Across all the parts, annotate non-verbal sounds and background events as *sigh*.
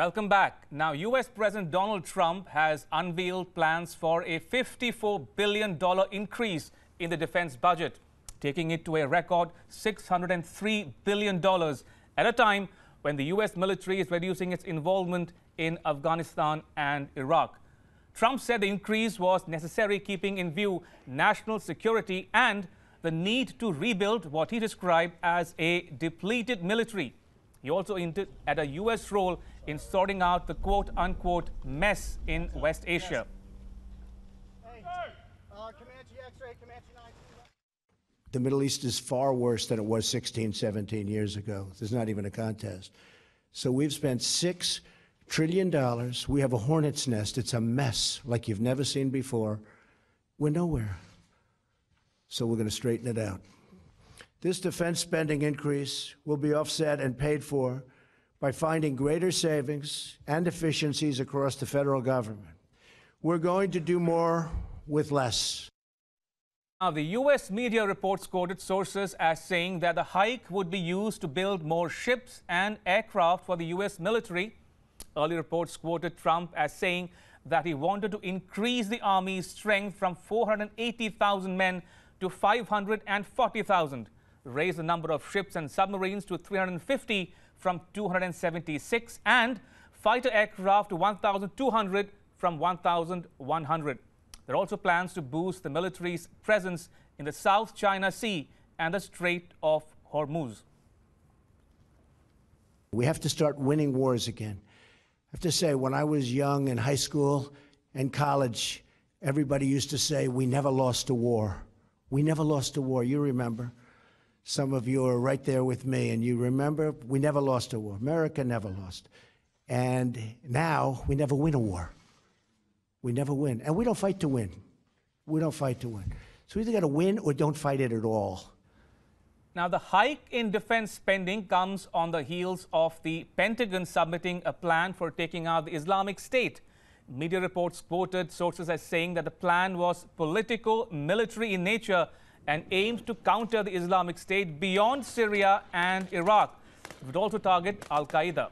Welcome back. Now, US President Donald Trump has unveiled plans for a $54 billion increase in the defense budget, taking it to a record $603 billion at a time when the US military is reducing its involvement in Afghanistan and Iraq. Trump said the increase was necessary, keeping in view national security and the need to rebuild what he described as a depleted military. He also hinted at a U.S. role in sorting out the quote unquote mess in West Asia. Hey, Comanche X-ray, Comanche 9. The Middle East is far worse than it was 16, 17 years ago. There's not even a contest. So we've spent six trillion dollars. We have a hornet's nest. It's a mess like you've never seen before. We're nowhere. So we're going to straighten it out. This defense spending increase will be offset and paid for by finding greater savings and efficiencies across the federal government. We're going to do more with less. Now, the U.S. media reports quoted sources as saying that the hike would be used to build more ships and aircraft for the U.S. military. Early reports quoted Trump as saying that he wanted to increase the Army's strength from 480,000 men to 540,000, raise the number of ships and submarines to 350 from 276, and fighter aircraft to 1,200 from 1,100. There are also plans to boost the military's presence in the South China Sea and the Strait of Hormuz. We have to start winning wars again. I have to say, when I was young in high school and college, everybody used to say, We never lost a war. We never lost a war. You remember? Some of you are right there with me, and you remember we never lost a war. America never lost. And now we never win a war. We never win. And we don't fight to win. We don't fight to win. So we either got to win or don't fight it at all. Now, the hike in defense spending comes on the heels of the Pentagon submitting a plan for taking out the Islamic State. Media reports quoted sources as saying that the plan was political, military in nature, and aims to counter the Islamic State beyond Syria and Iraq. It would also target Al Qaeda.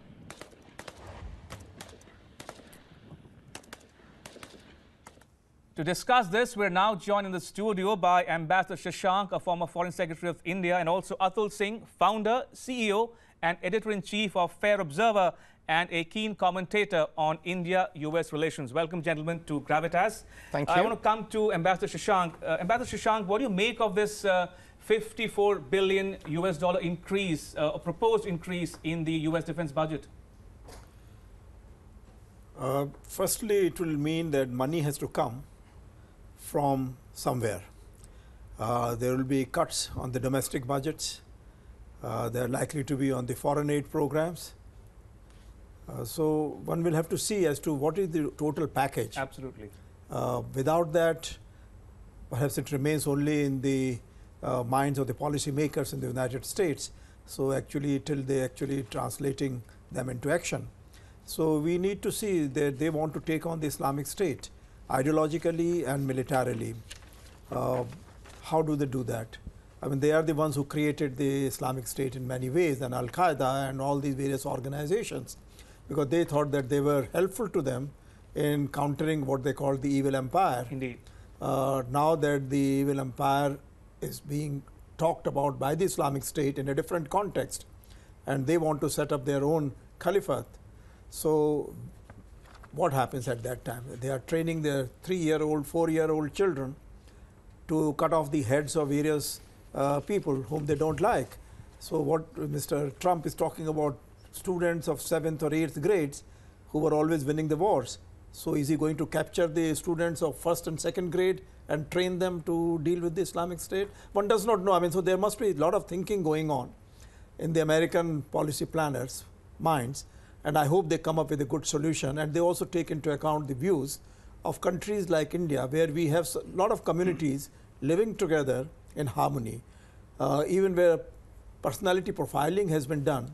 To discuss this, we're now joined in the studio by Ambassador Shashank, a former Foreign Secretary of India, and also Atul Singh, founder, CEO, and editor in chief of Fair Observer, and a keen commentator on India US relations. Welcome, gentlemen, to Gravitas. Thank you. I want to come to Ambassador Shashank. Uh, Ambassador Shashank, what do you make of this uh, 54 billion US dollar increase, uh, a proposed increase in the US defense budget? Uh, firstly, it will mean that money has to come from somewhere. Uh, there will be cuts on the domestic budgets. Uh, they are likely to be on the foreign aid programs. Uh, so one will have to see as to what is the total package. Absolutely. Uh, without that, perhaps it remains only in the uh, minds of the policymakers in the United States. So actually, till they actually translating them into action. So we need to see that they want to take on the Islamic State ideologically and militarily. Uh, how do they do that? I mean, they are the ones who created the Islamic State in many ways, and Al Qaeda and all these various organizations, because they thought that they were helpful to them in countering what they called the evil empire. Indeed. Uh, now that the evil empire is being talked about by the Islamic State in a different context, and they want to set up their own caliphate. So, what happens at that time? They are training their three year old, four year old children to cut off the heads of various uh, people whom they don't like. So, what Mr. Trump is talking about students of seventh or eighth grades who were always winning the wars. So, is he going to capture the students of first and second grade and train them to deal with the Islamic State? One does not know. I mean, so there must be a lot of thinking going on in the American policy planners' minds, and I hope they come up with a good solution. And they also take into account the views of countries like India, where we have a lot of communities living together in harmony, uh, even where personality profiling has been done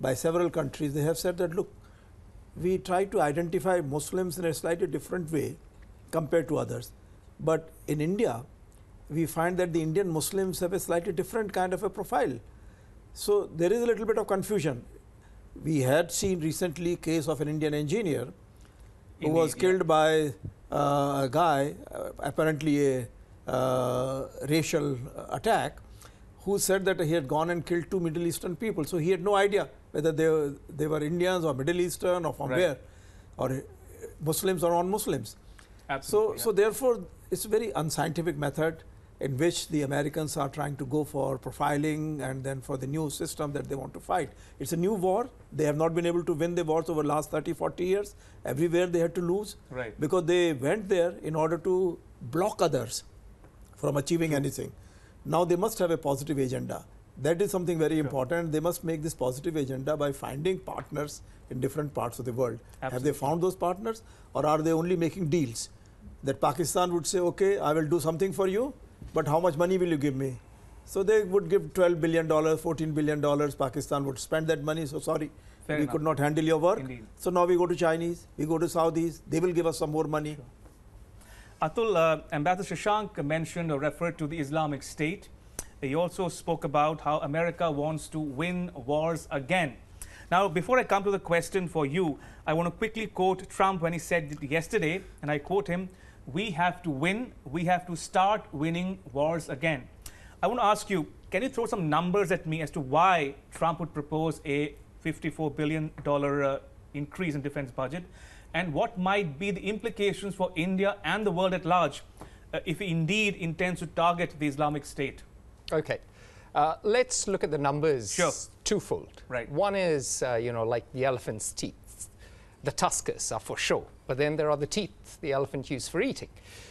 by several countries. They have said that look, we try to identify Muslims in a slightly different way compared to others. But in India, we find that the Indian Muslims have a slightly different kind of a profile. So there is a little bit of confusion. We had seen recently case of an Indian engineer who In was killed by uh, a guy, uh, apparently a uh, racial attack, who said that he had gone and killed two Middle Eastern people. So he had no idea whether they were, they were Indians or Middle Eastern or from Right. where, or uh, Muslims or non-Muslims. So, Absolutely. so therefore, it's a very unscientific method in which the Americans are trying to go for profiling and then for the new system that they want to fight. It's a new war. They have not been able to win the wars over the last 30, 40 years. Everywhere they had to lose Right. because they went there in order to block others from achieving anything. Now they must have a positive agenda. That is something very important. They must make this positive agenda by finding partners in different parts of the world. Have they found those partners or are they only making deals? That Pakistan would say, okay, I will do something for you, but how much money will you give me? So they would give 12 billion dollars, 14 billion dollars. Pakistan would spend that money. So sorry, Fair we enough. could not handle your work. Indeed. So now we go to Chinese, we go to Saudis. They will give us some more money. Atul, uh, Ambassador Shashank mentioned or referred to the Islamic State. He also spoke about how America wants to win wars again. Now, before I come to the question for you, I want to quickly quote Trump when he said yesterday, and I quote him We have to win, we have to start winning wars again. I want to ask you can you throw some numbers at me as to why Trump would propose a $54 billion uh, increase in defense budget? and what might be the implications for India and the world at large uh, if he indeed intends to target the Islamic State? Okay. Uh, let's look at the numbers Sure. twofold. Right. One is, uh, you know, like the elephant's teeth. The tuskers are for show, but then there are the teeth the elephant used for eating.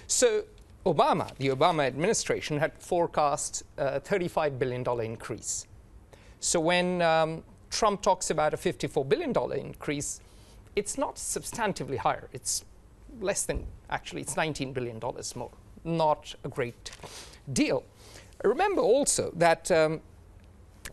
So Obama, the Obama administration, had forecast a $35 billion increase. So when um, Trump talks about a $54 billion increase, it's not substantively higher. It's less than, actually, it's $19 billion more. Not a great deal. Remember also that um,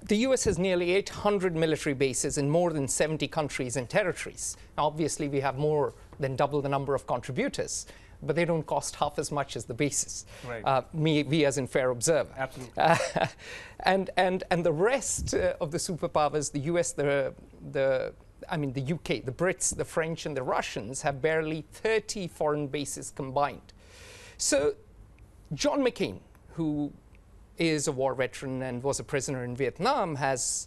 the US has nearly 800 military bases in more than 70 countries and territories. Now, obviously, we have more than double the number of contributors, but they don't cost half as much as the bases. Right. Uh, me, we as in fair observer. Absolutely. Uh, *laughs* and, and, and the rest uh, of the superpowers, the US, the, the, I mean, the UK, the Brits, the French, and the Russians have barely 30 foreign bases combined. So, John McCain, who is a war veteran and was a prisoner in Vietnam, has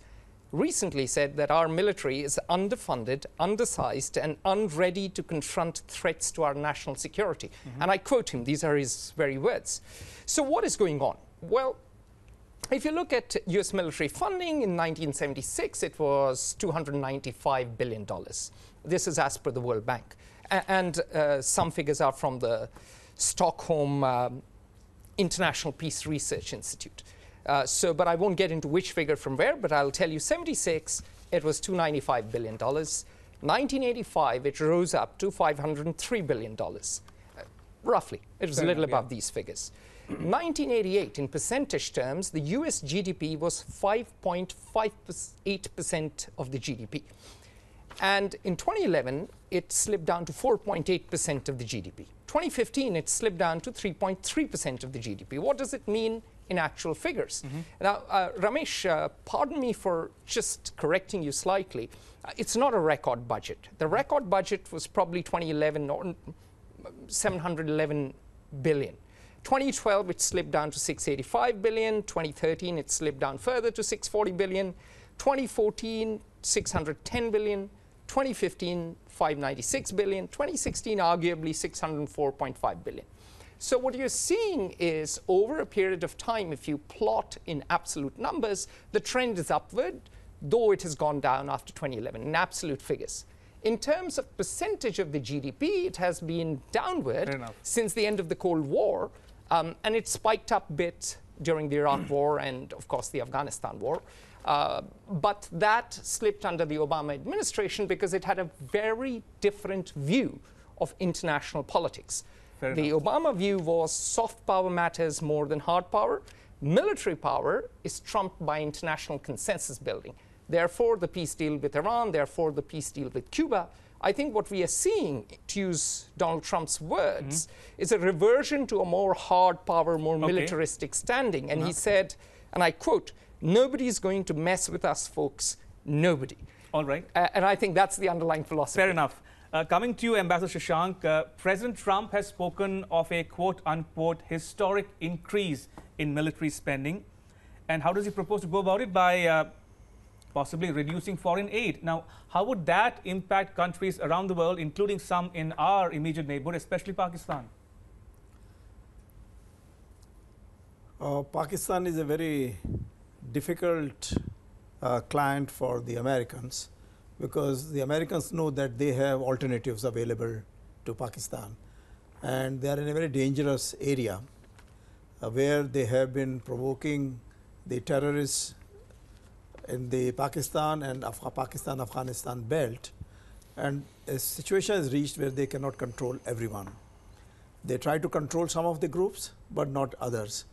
recently said that our military is underfunded, undersized, and unready to confront threats to our national security. And I quote him, these are his very words. So, what is going on? Well, if you look at US military funding in 1976, it was $295 billion. This is as per the World Bank. A- and uh, some figures are from the Stockholm um, International Peace Research Institute. Uh, so, but I won't get into which figure from where, but I'll tell you 76, it was $295 billion. 1985, it rose up to $503 billion. Uh, roughly. It was Fair a little enough, yeah. above these figures. 1988, in percentage terms, the US GDP was 5.58% of the GDP. And in 2011, it slipped down to 4.8% of the GDP. 2015, it slipped down to 3.3% of the GDP. What does it mean in actual figures? Now, uh, Ramesh, uh, pardon me for just correcting you slightly. Uh, it's not a record budget. The record budget was probably 2011 or 711 billion. 2012, it slipped down to 685 billion. 2013, it slipped down further to 640 billion. 2014, 610 billion. 2015, 596 billion. 2016, arguably 604.5 billion. So what you're seeing is over a period of time, if you plot in absolute numbers, the trend is upward, though it has gone down after 2011 in absolute figures. In terms of percentage of the GDP, it has been downward since the end of the Cold War, um, and it spiked up a bit during the Iraq War and, of course, the Afghanistan War. Uh, but that slipped under the Obama administration because it had a very different view of international politics. Fair the Obama view was soft power matters more than hard power. Military power is trumped by international consensus building. Therefore, the peace deal with Iran, therefore, the peace deal with Cuba. I think what we are seeing, to use Donald Trump's words, is a reversion to a more hard power, more Okay. militaristic standing. And he said, and I quote, Nobody's going to mess with us, folks. Nobody. All right. Uh, and I think that's the underlying philosophy. Fair enough. Uh, coming to you, Ambassador Shashank, uh, President Trump has spoken of a quote unquote historic increase in military spending. And how does he propose to go about it? By uh, possibly reducing foreign aid. Now, how would that impact countries around the world, including some in our immediate neighborhood, especially Pakistan? Uh, Pakistan is a very difficult uh, client for the Americans because the Americans know that they have alternatives available to Pakistan and they are in a very dangerous area uh, where they have been provoking the terrorists in the Pakistan and Af Pakistan Afghanistan belt and a situation has reached where they cannot control everyone. They try to control some of the groups but not others.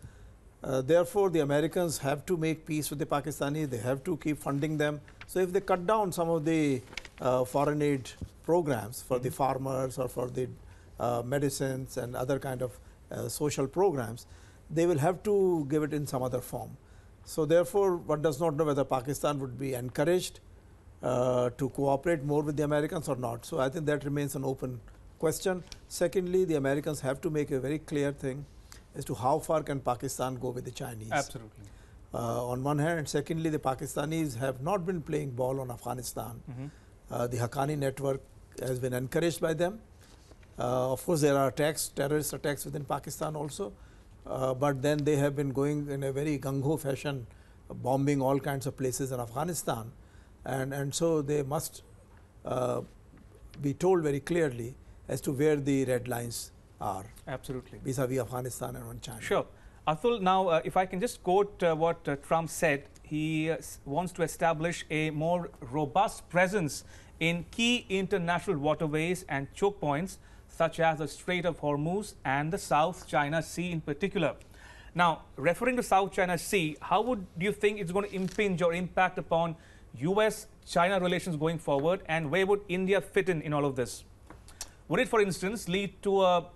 Uh, therefore, the Americans have to make peace with the Pakistanis. They have to keep funding them. So, if they cut down some of the uh, foreign aid programs for the farmers or for the uh, medicines and other kind of uh, social programs, they will have to give it in some other form. So, therefore, one does not know whether Pakistan would be encouraged uh, to cooperate more with the Americans or not. So, I think that remains an open question. Secondly, the Americans have to make a very clear thing as to how far can Pakistan go with the Chinese. Absolutely. Uh, on one hand, and secondly, the Pakistanis have not been playing ball on Afghanistan. Mhm. Uh, the Haqqani network has been encouraged by them. Uh, of course, there are attacks, terrorist attacks within Pakistan also, uh, but then they have been going in a very gung ho fashion, bombing all kinds of places in Afghanistan, and and so they must uh, be told very clearly as to where the red lines are Absolutely. vis-a-vis Afghanistan and on China. Sure. Atul, now, uh, if I can just quote uh, what uh, Trump said, he uh, wants to establish a more robust presence in key international waterways and choke points, such as the Strait of Hormuz and the South China Sea in particular. Now, referring to South China Sea, how would do you think it's going to impinge or impact upon US China relations going forward, and where would India fit in in all of this? Would it, for instance, lead to a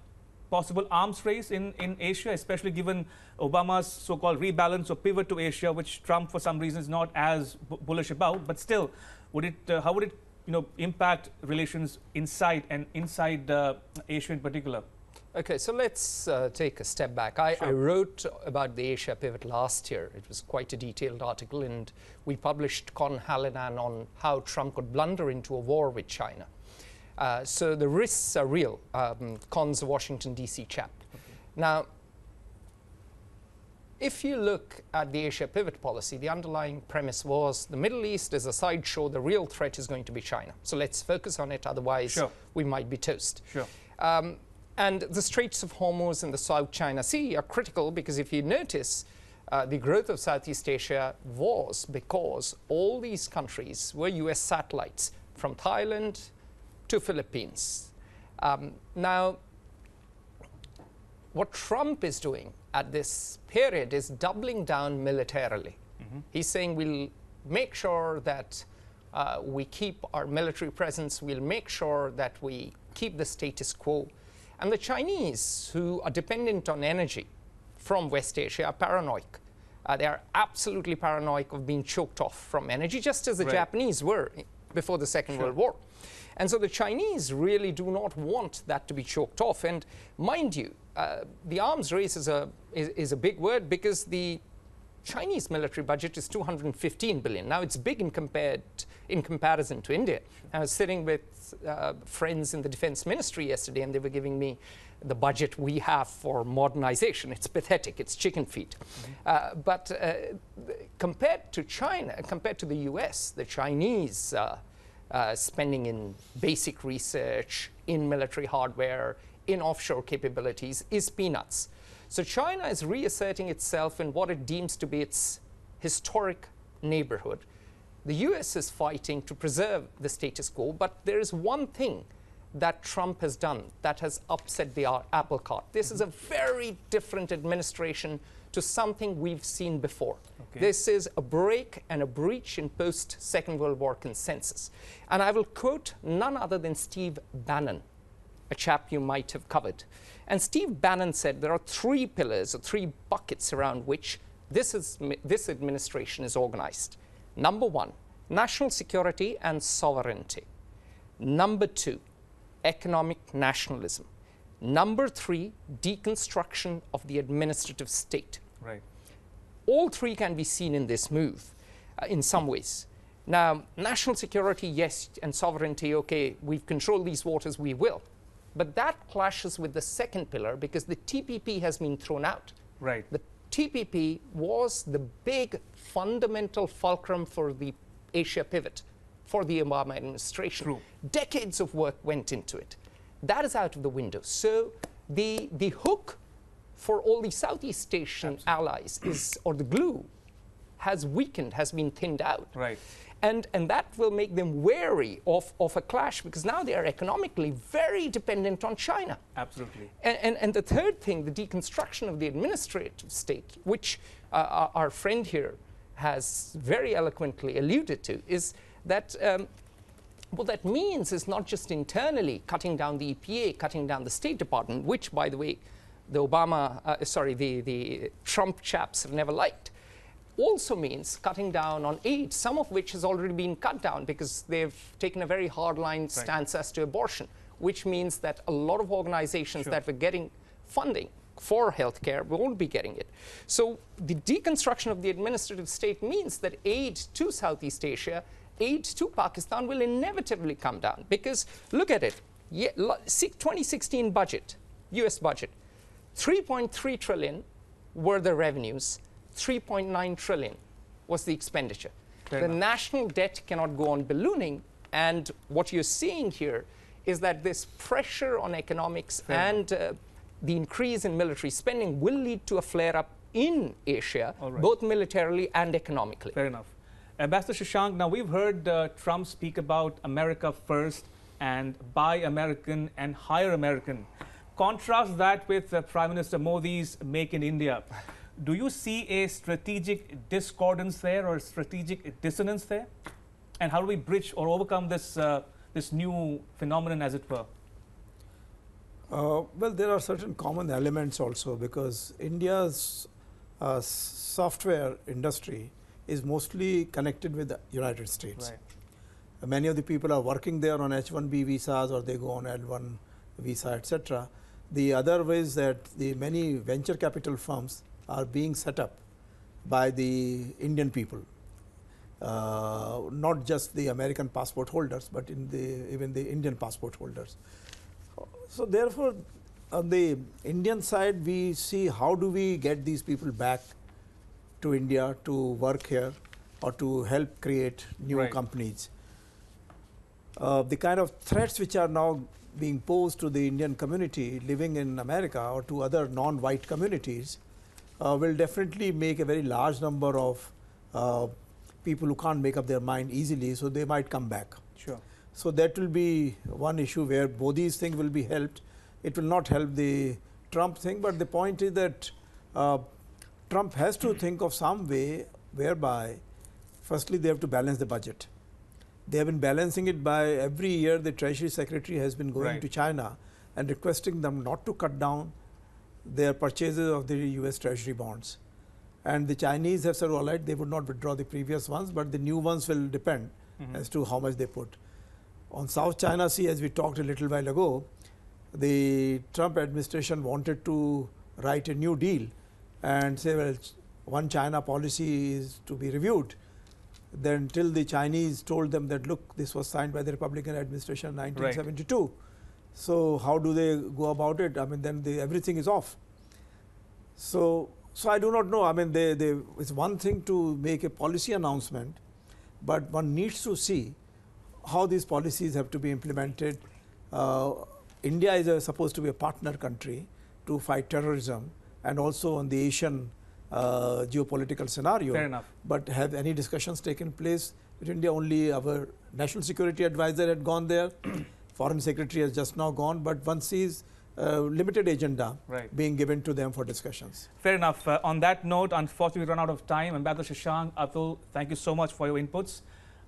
possible arms race in, in Asia, especially given Obama's so called rebalance or pivot to Asia, which Trump, for some reason, is not as bu- bullish about? But still, would it, uh, how would it you know, impact relations inside and inside uh, Asia in particular? Okay, so let's uh, take a step back. I, I wrote about the Asia pivot last year. It was quite a detailed article, and we published Conn Hallinan on how Trump could blunder into a war with China. Uh, so the risks are real. Um, Conn's Washington, D.C. chap. Now, if you look at the Asia pivot policy, the underlying premise was the Middle East is a sideshow, the real threat is going to be China. So let's focus on it, otherwise, Sure. we might be toast. Sure. Um, and the Straits of Hormuz and the South China Sea are critical because if you notice, uh, the growth of Southeast Asia was because all these countries were US satellites from Thailand to Philippines. Um, now, what Trump is doing at this period is doubling down militarily. He's saying we'll make sure that uh, we keep our military presence, we'll make sure that we keep the status quo. And the Chinese, who are dependent on energy from West Asia, are paranoid. Uh, they are absolutely paranoid of being choked off from energy, just as the Right. Japanese were before the Second World War. And so the Chinese really do not want that to be choked off. And mind you, uh, the arms race is a, is, is a big word because the Chinese military budget is 215 billion. Now it's big in compared in comparison to India. I was sitting with uh, friends in the defense ministry yesterday, and they were giving me the budget we have for modernization. It's pathetic. It's chicken feed. Uh, but uh, compared to China, compared to the U.S., the Chinese. Uh, spending in basic research, in military hardware, in offshore capabilities is peanuts. So China is reasserting itself in what it deems to be its historic neighborhood. The US is fighting to preserve the status quo, but there is one thing that Trump has done that has upset the apple cart. This is a very different administration to something we've seen before. Okay. This is a break and a breach in post Second World War consensus. And I will quote none other than Steve Bannon, a chap you might have covered. And Steve Bannon said there are three pillars or three buckets around which this, is, this administration is organized. Number one, national security and sovereignty. Number two, economic nationalism. Number three, deconstruction of the administrative state. Right. All three can be seen in this move uh, in some ways. Now, national security, yes, and sovereignty, okay, we've controlled these waters, we will. But that clashes with the second pillar because the TPP has been thrown out. Right. The TPP was the big fundamental fulcrum for the Asia pivot for the Obama administration. True. Decades of work went into it. That is out of the window. So the, the hook for all the Southeast Asian allies is, or the glue, has weakened, has been thinned out. Right. And, and that will make them wary of, of a clash because now they are economically very dependent on China. Absolutely. And, and, and the third thing, the deconstruction of the administrative state, which uh, our, our friend here has very eloquently alluded to, is that um, what that means is not just internally cutting down the EPA, cutting down the State Department, which, by the way, the Obama, uh, sorry, the, the Trump chaps have never liked, also means cutting down on aid, some of which has already been cut down because they've taken a very hardline stance as to abortion, which means that a lot of organizations Sure. that were getting funding for healthcare won't be getting it. So the deconstruction of the administrative state means that aid to Southeast Asia, aid to Pakistan will inevitably come down because look at it. Ye- see 2016 budget, US budget, 3.3 trillion were the revenues, 3.9 trillion was the expenditure. Fair the enough. national debt cannot go on ballooning, and what you're seeing here is that this pressure on economics and uh, the increase in military spending will lead to a flare up in Asia, right. both militarily and economically. Fair enough. Ambassador Shashank, now we've heard uh, Trump speak about America first and buy American and hire American. Contrast that with uh, Prime Minister Modi's Make in India. Do you see a strategic discordance there or strategic dissonance there? And how do we bridge or overcome this, uh, this new phenomenon, as it were? Uh, well, there are certain common elements also because India's uh, software industry is mostly connected with the United States. Right. Many of the people are working there on H-1B visas or they go on L-1 visa, etc. The other way is that the many venture capital firms are being set up by the Indian people, uh, not just the American passport holders, but in the even the Indian passport holders. So therefore, on the Indian side, we see how do we get these people back to India to work here or to help create new Right. companies. Uh, the kind of threats which are now being posed to the Indian community living in America or to other non-white communities uh, will definitely make a very large number of uh, people who can't make up their mind easily, so they might come back. Sure. So that will be one issue where both these things will be helped. It will not help the Trump thing, but the point is that uh, Trump has to think of some way whereby, firstly, they have to balance the budget. They have been balancing it by every year. The Treasury Secretary has been going Right. to China and requesting them not to cut down their purchases of the U.S. Treasury bonds. And the Chinese have said, all right, they would not withdraw the previous ones, but the new ones will depend mm-hmm. as to how much they put. On South China Sea, as we talked a little while ago, the Trump administration wanted to write a new deal and say, well, one China policy is to be reviewed. Then till the Chinese told them that, look, this was signed by the Republican administration in 1972. So how do they go about it? I mean, then they, everything is off. So, so I do not know. I mean, they, they, it's one thing to make a policy announcement, but one needs to see how these policies have to be implemented. Uh, India is a, supposed to be a partner country to fight terrorism and also on the Asian uh, geopolitical scenario. Fair enough. But have any discussions taken place with India? Only our national security advisor had gone there. *clears throat* Foreign secretary has just now gone, but one sees uh, limited agenda Right. being given to them for discussions. Fair enough. Uh, on that note, unfortunately, we run out of time. Ambassador Shashank, Atul, thank you so much for your inputs.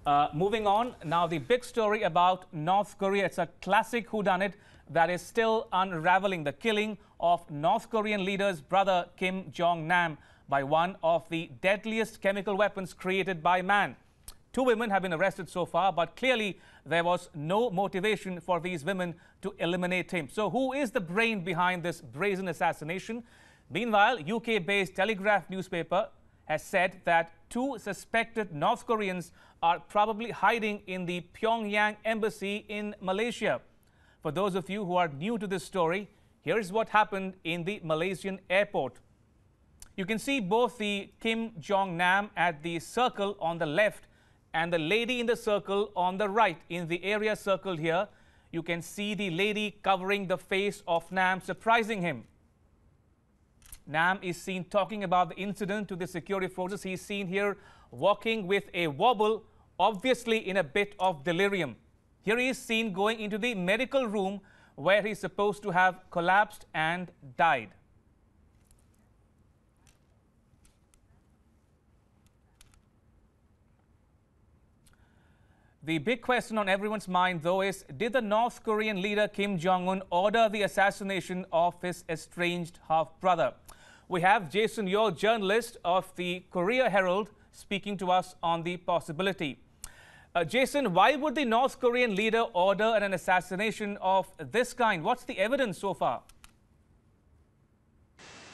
Uh, moving on, now the big story about North Korea. It's a classic whodunit that is still unraveling the killing of North Korean leader's brother Kim Jong Nam by one of the deadliest chemical weapons created by man. Two women have been arrested so far, but clearly there was no motivation for these women to eliminate him. So, who is the brain behind this brazen assassination? Meanwhile, UK based Telegraph newspaper has said that two suspected North Koreans are probably hiding in the Pyongyang embassy in Malaysia. For those of you who are new to this story, here's what happened in the Malaysian airport. You can see both the Kim Jong Nam at the circle on the left and the lady in the circle on the right. In the area circled here, you can see the lady covering the face of Nam, surprising him. Nam is seen talking about the incident to the security forces. He's seen here walking with a wobble, obviously in a bit of delirium. Here he is seen going into the medical room where he's supposed to have collapsed and died. The big question on everyone's mind, though, is did the North Korean leader Kim Jong un order the assassination of his estranged half brother? We have Jason Yeo, journalist of the Korea Herald, speaking to us on the possibility. Uh, Jason, why would the North Korean leader order an assassination of this kind? What's the evidence so far?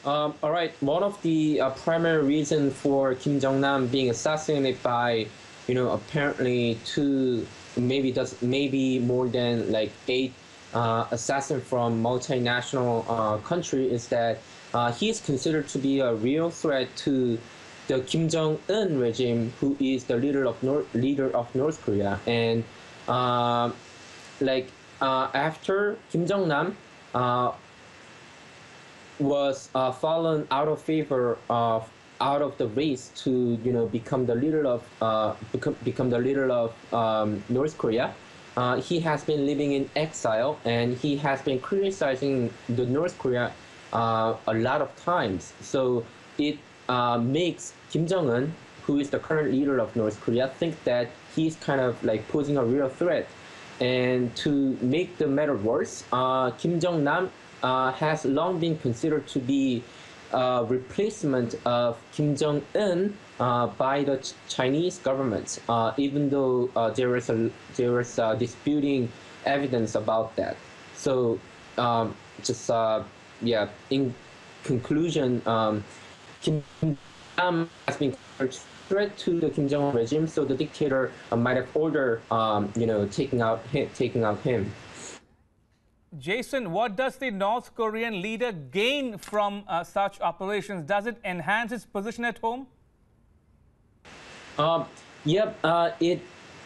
Um, all right. One of the uh, primary reasons for Kim Jong Nam being assassinated by, you know, apparently two, maybe does maybe more than like eight uh, assassins from multinational uh, country is that uh, he is considered to be a real threat to the Kim Jong Un regime, who is the leader of North leader of North Korea, and uh, like uh, after Kim Jong Nam uh, was uh, fallen out of favor of out of the race to you know become the leader of uh, become become the leader of um, North Korea. Uh, he has been living in exile and he has been criticizing the North Korea a lot of times. So it uh, makes Kim Jong Un, who is the current leader of North Korea, think that he's kind of like posing a real threat. And to make the matter worse, uh, Kim Jong Nam uh, has long been considered to be a replacement of Kim Jong Un uh, by the Ch Chinese government, uh, even though there is a there is disputing evidence about that. So um, just yeah, in conclusion, um, Kim Jong has been threat to the Kim Jong Un regime, so the dictator uh, might have ordered, um, you know, taking out him, taking out him. Jason, what does the North Korean leader gain from uh, such operations? Does it enhance his position at home? Um, yep, uh, it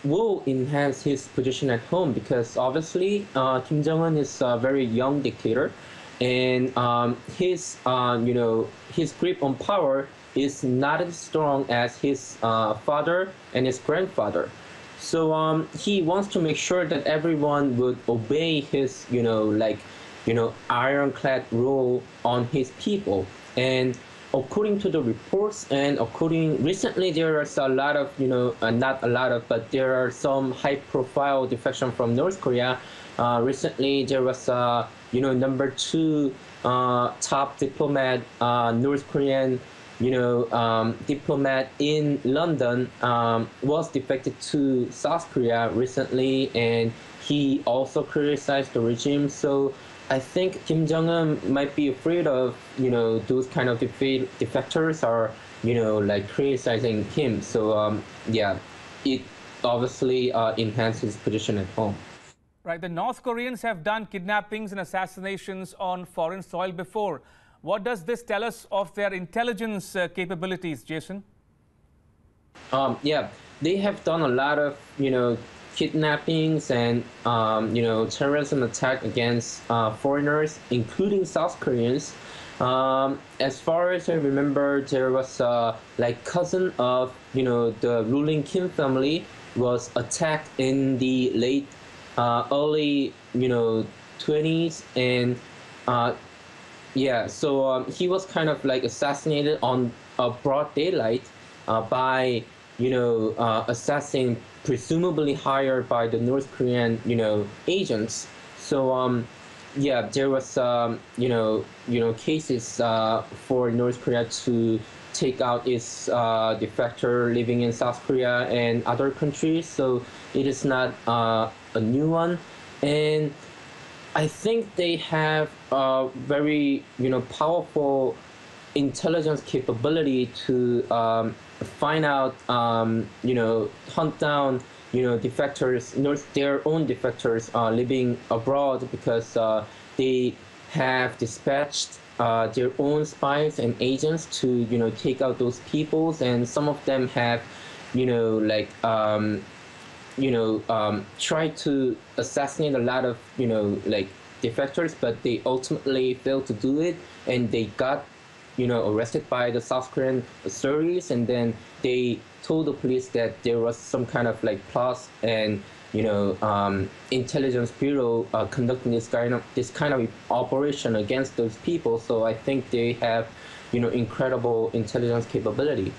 will enhance his position at home because obviously uh, Kim Jong Un is a very young dictator and um, his uh, you know his grip on power is not as strong as his uh, father and his grandfather. So um, he wants to make sure that everyone would obey his you know like you know ironclad rule on his people and according to the reports and according recently there is a lot of you know uh, not a lot of but there are some high profile defection from north korea uh, recently there was a you know, number two uh, top diplomat, uh, North Korean, you know, um, diplomat in London um, was defected to South Korea recently, and he also criticized the regime. So I think Kim Jong Un might be afraid of, you know, those kind of defectors are, you know, like criticizing him. So um, yeah, it obviously uh, enhances his position at home. Right, the North Koreans have done kidnappings and assassinations on foreign soil before. What does this tell us of their intelligence uh, capabilities, Jason? Um, yeah, they have done a lot of, you know, kidnappings and, um, you know, terrorism attack against uh, foreigners, including South Koreans. Um, as far as I remember, there was a like cousin of, you know, the ruling Kim family was attacked in the late uh, early, you know, 20s, and uh, yeah, so um, he was kind of like assassinated on a broad daylight uh, by, you know, uh, assassin presumably hired by the North Korean, you know, agents. So um, yeah, there was um, you know, you know, cases uh, for North Korea to take out its uh, defector living in South Korea and other countries. So it is not uh, a new one, and I think they have a very you know powerful intelligence capability to um, find out um, you know hunt down you know defectors their own defectors uh, living abroad because uh, they have dispatched uh, their own spies and agents to you know take out those peoples. And some of them have you know like um, you know um, try to assassinate a lot of you know like defectors but they ultimately failed to do it and they got you know arrested by the South Korean authorities and then they told the police that there was some kind of like plot and you know um, intelligence bureau uh, conducting this kind of this kind of operation against those people so I think they have you know incredible intelligence capability.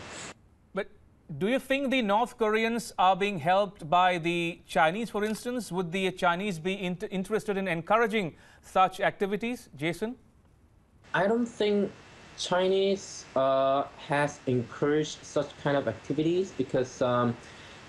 Do you think the North Koreans are being helped by the Chinese, for instance? Would the Chinese be inter interested in encouraging such activities, Jason? I don't think Chinese uh, has encouraged such kind of activities because um,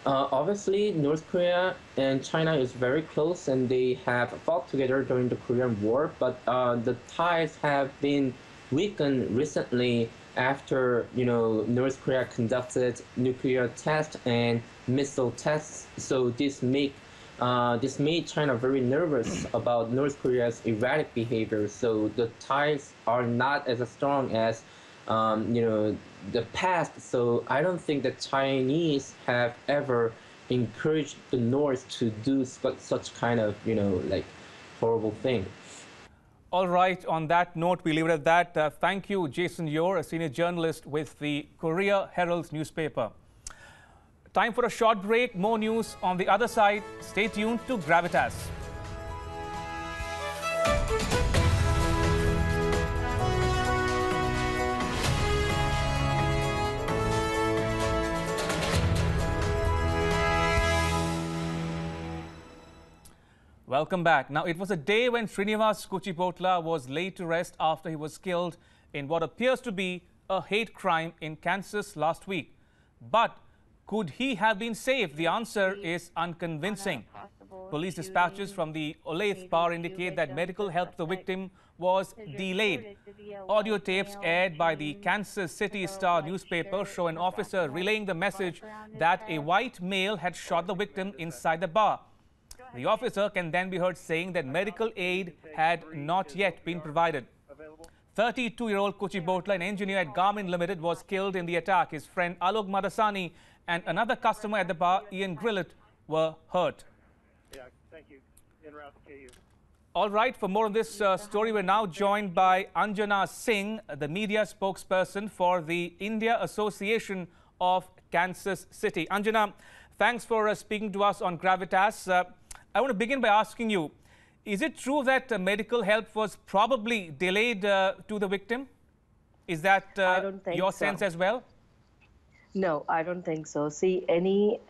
uh, obviously North Korea and China is very close and they have fought together during the Korean War, but uh, the ties have been weakened recently after you know North Korea conducted nuclear tests and missile tests. So this make uh, this made China very nervous about North Korea's erratic behavior. So the ties are not as strong as um, you know the past. So I don't think the Chinese have ever encouraged the North to do such kind of you know like horrible thing. All right, on that note, we leave it at that. Uh, thank you, Jason Yeo, a senior journalist with the Korea Herald newspaper. Time for a short break. More news on the other side. Stay tuned to Gravitas. Welcome back. Now, it was a day when Srinivas Kuchibhotla was laid to rest after he was killed in what appears to be a hate crime in Kansas last week. But could he have been saved? The answer is unconvincing. Police dispatches from the Olathe bar indicate that medical help to the victim was delayed. Audio tapes aired by the Kansas City Star newspaper show an officer relaying the message that a white male had shot the victim inside the bar. The officer can then be heard saying that medical aid had not yet been provided. 32-year-old Kuchibhotla, an engineer at Garmin Limited, was killed in the attack. His friend Alok Madasani and another customer at the bar, Ian Grillot, were hurt. Yeah, thank you. All right, for more on this uh, story, we're now joined by Anjana Singh, the media spokesperson for the India Association of Kansas City. Anjana, thanks for uh, speaking to us on Gravitas. Uh, I want to begin by asking you, is it true that uh, medical help was probably delayed uh, to the victim? Is that uh, your so. sense as well? No, I don't think so. See, any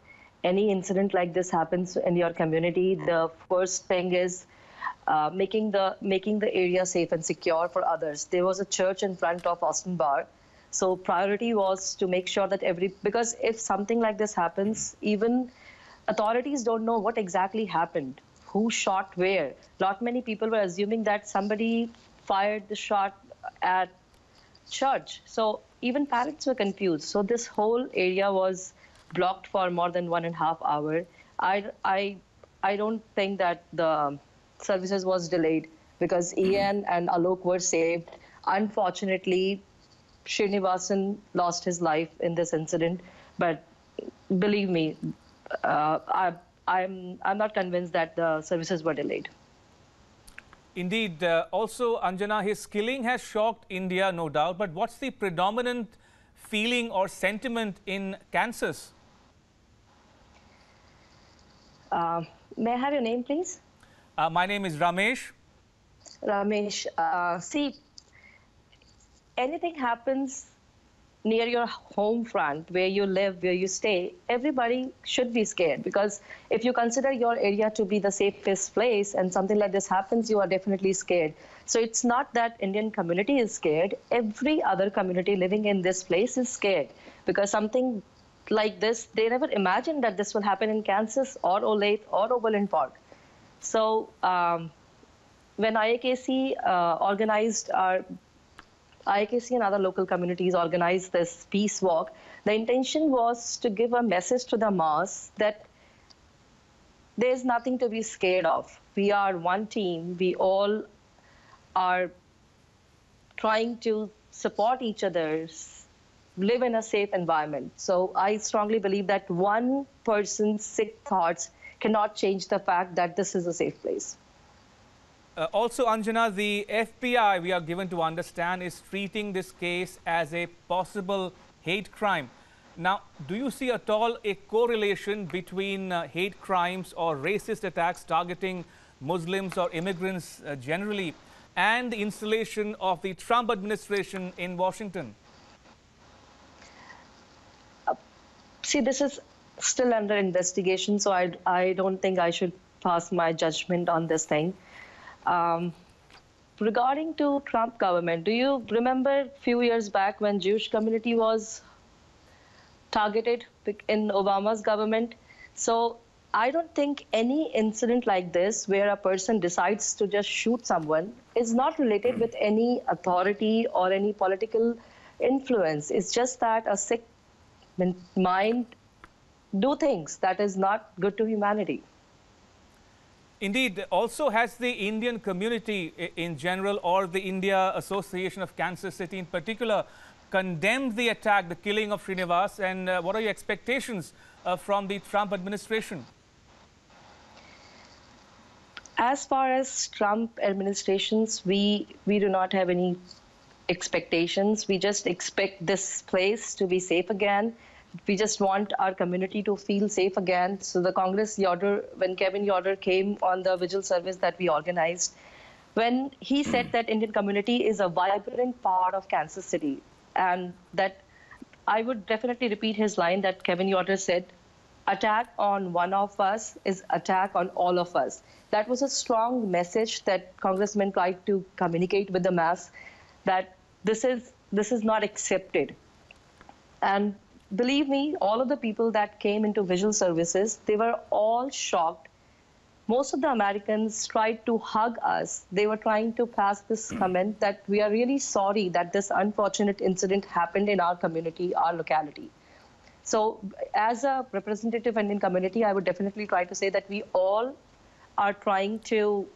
any incident like this happens in your community, the first thing is uh, making the making the area safe and secure for others. There was a church in front of Austin Bar, so priority was to make sure that every because if something like this happens, even authorities don't know what exactly happened, who shot where. Not many people were assuming that somebody fired the shot at church. So even parents were confused. So this whole area was blocked for more than one and a half hour. I, I, I don't think that the services was delayed because hmm. Ian and Alok were saved. Unfortunately, Srinivasan lost his life in this incident. But believe me, I, I'm, I'm not convinced that the services were delayed. Indeed. Uh, also, Anjana, his killing has shocked India, no doubt. But what's the predominant feeling or sentiment in Kansas? Uh, may I have your name, please? Uh, my name is Ramesh. Ramesh, uh, see, anything happens near your home front, where you live, where you stay, everybody should be scared because if you consider your area to be the safest place and something like this happens, you are definitely scared. So it's not that Indian community is scared. Every other community living in this place is scared because something like this, they never imagined that this will happen in Kansas or Olathe or Overland Park. So um, when IAKC uh, organized our IAKC and other local communities organized this peace walk, the intention was to give a message to the mass that there's nothing to be scared of. We are one team. We all are trying to support each other, live in a safe environment. So I strongly believe that one person's sick thoughts cannot change the fact that this is a safe place. Uh, also, Anjana, the FBI, we are given to understand, is treating this case as a possible hate crime. Now, do you see at all a correlation between uh, hate crimes or racist attacks targeting Muslims or immigrants uh, generally and the installation of the Trump administration in Washington? See, this is still under investigation, so I, I don't think I should pass my judgment on this thing. Um, regarding to Trump government, do you remember a few years back when Jewish community was targeted in Obama's government? So I don't think any incident like this, where a person decides to just shoot someone, is not related with any authority or any political influence. It's just that a sick mind do things that is not good to humanity. Indeed, also has the Indian community in general or the India Association of Kansas City in particular condemned the attack, the killing of Srinivas and uh, what are your expectations uh, from the Trump administration? As far as Trump administrations, we, we do not have any expectations. We just expect this place to be safe again we just want our community to feel safe again. So the Congress Yoder, when Kevin Yoder came on the vigil service that we organized, when he said that Indian community is a vibrant part of Kansas City, and that I would definitely repeat his line that Kevin Yoder said, attack on one of us is attack on all of us. That was a strong message that congressmen tried to communicate with the mass that this is this is not accepted. And believe me, all of the people that came into visual services, they were all shocked. Most of the Americans tried to hug us. They were trying to pass this hmm. comment that we are really sorry that this unfortunate incident happened in our community, our locality. So, as a representative Indian community, I would definitely try to say that we all are trying to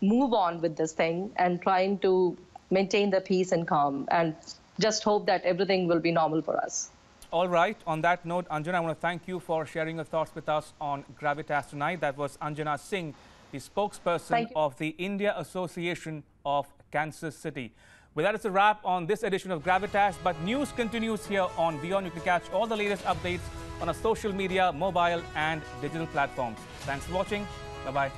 move on with this thing and trying to maintain the peace and calm. And just hope that everything will be normal for us. All right. On that note, Anjana, I want to thank you for sharing your thoughts with us on Gravitas tonight. That was Anjana Singh, the spokesperson of the India Association of Kansas City. Well, that is a wrap on this edition of Gravitas, but news continues here on WION. You can catch all the latest updates on our social media, mobile and digital platforms. Thanks for watching. Bye-bye.